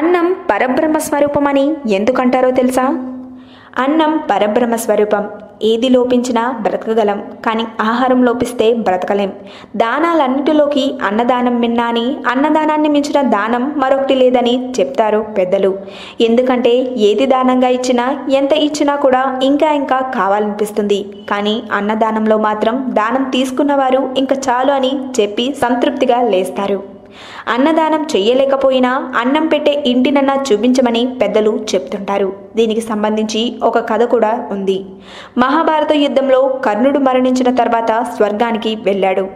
అన్నం పరబ్రహ్మ స్వరూపమని ఎందుకంటారో తెలుసా? అన్నం పరబ్రహ్మ స్వరూపం. ఏది లోపించినా బ్రతకగలం కానీ ఆహారం లోపిస్తే బ్రతకలేం. దానాలన్నిటిలోకి అన్నదానం మిన్నా అని అన్నదానాన్ని మించిన దానం మరొకటి లేదని చెప్తారు పెద్దలు. ఎందుకంటే ఏది దానంగా ఇచ్చినా ఎంత ఇచ్చినా కూడా ఇంకా ఇంకా కావాలనిపిస్తుంది. కానీ అన్నదానంలో మాత్రం దానం తీసుకున్నవారు ఇంకా చాలు అని చెప్పి సంతృప్తిగా లేస్తారు. అన్నదానం చెయ్యలేకపోయినా అన్నం పెట్టే ఇంటినన్నా చూపించమని పెద్దలు చెప్తుంటారు. దీనికి సంబంధించి ఒక కథ కూడా ఉంది. మహాభారత యుద్ధంలో కర్ణుడు మరణించిన తర్వాత స్వర్గానికి వెళ్ళాడు.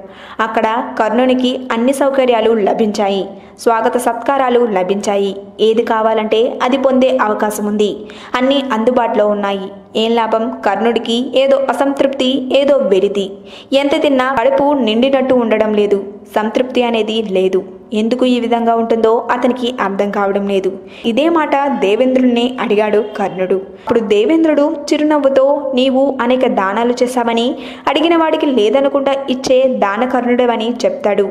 అక్కడ కర్ణునికి అన్ని సౌకర్యాలు లభించాయి. స్వాగత సత్కారాలు లభించాయి. ఏది కావాలంటే అది పొందే అవకాశం ఉంది. అన్నీ అందుబాటులో ఉన్నాయి. ఏం లాభం? కర్ణుడికి ఏదో అసంతృప్తి ఏదో వెరితి ఎంత తిన్నా కడుపు నిండినట్టు ఉండడం లేదు. సంతృప్తి అనేది లేదు. ఎందుకు ఈ విధంగా ఉంటుందో అతనికి అర్థం కావడం లేదు. ఇదే మాట దేవేంద్రుణ్ణి అడిగాడు కర్ణుడు. అప్పుడు దేవేంద్రుడు చిరునవ్వుతో నీవు అనేక దానాలు చేశావని అడిగిన వాడికి లేదనుకుంటా ఇచ్చే దానకర్ణుడవని చెప్తాడు.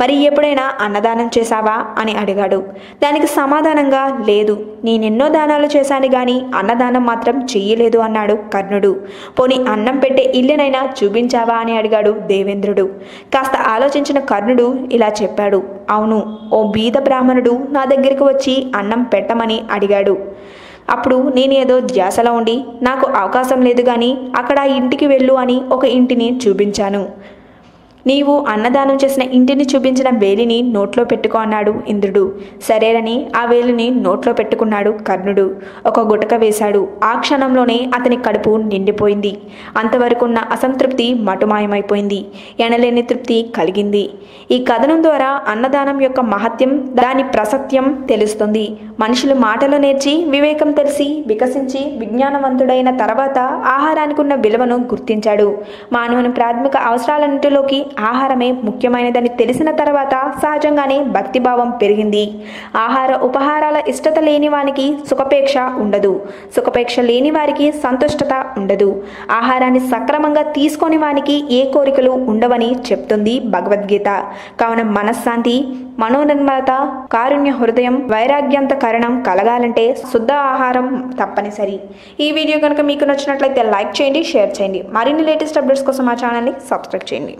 మరి ఎప్పుడైనా అన్నదానం చేశావా? అని అడిగాడు. దానికి సమాధానంగా లేదు. నేనెన్నో దానాలు చేశాను గాని అన్నదానం మాత్రం చెయ్యలేదు అన్నాడు కర్ణుడు. పోని అన్నం పెట్టే ఇల్లునైనా చూపించావా అని అడిగాడు దేవేంద్రుడు. కాస్త ఆలోచించిన కర్ణుడు ఇలా చెప్పాడు. అవును ఓ బీద బ్రాహ్మణుడు నా దగ్గరికి వచ్చి అన్నం పెట్టమని అడిగాడు. అప్పుడు నేను ఏదో ధ్యాసలో ఉండి నాకు అవకాశం లేదు కానీ అక్కడ ఇంటికి వెళ్ళు అని ఒక ఇంటిని చూపించాను. నీవు అన్నదానం చేసిన ఇంటిని చూపించిన వేలిని నోట్లో పెట్టుకో అన్నాడు ఇంద్రుడు. సరేనని ఆ వేలిని నోట్లో పెట్టుకున్నాడు కర్ణుడు. ఒక గుటక వేశాడు. ఆ క్షణంలోనే అతని కడుపు నిండిపోయింది. అంతవరకున్న అసంతృప్తి మటుమాయమైపోయింది. ఎనలేని తృప్తి కలిగింది. ఈ కథనం ద్వారా అన్నదానం యొక్క మహత్యం దాని ప్రసత్యం తెలుస్తుంది. మనుషులు మాటలు నేర్చి వివేకం తెలిసి వికసించి విజ్ఞానవంతుడైన తర్వాత ఆహారానికి ఉన్న విలువను గుర్తించాడు. మానవుని ప్రాథమిక అవసరాలన్నింటిలోకి ఆహారమే ముఖ్యమైనదని తెలిసిన తర్వాత సహజంగానే భక్తిభావం పెరిగింది. ఆహార ఉపహారాల ఇష్టత లేని వానికి సుఖపేక్ష ఉండదు. సుఖపేక్ష లేని వారికి సంతుష్టత ఉండదు. ఆహారాన్ని సక్రమంగా తీసుకొని వానికి ఏ కోరికలు ఉండవని చెప్తుంది భగవద్గీత. కావున మనశ్శాంతి మనోనిర్మలత కారుణ్య హృదయం వైరాగ్యంత కరణం కలగాలంటే శుద్ధ ఆహారం తప్పనిసరి. ఈ వీడియో కనుక మీకు నచ్చినట్లయితే లైక్ చేయండి షేర్ చేయండి. మరిన్ని లేటెస్ట్ అప్డేట్స్ కోసం మా ఛానల్ని సబ్స్క్రైబ్ చేయండి.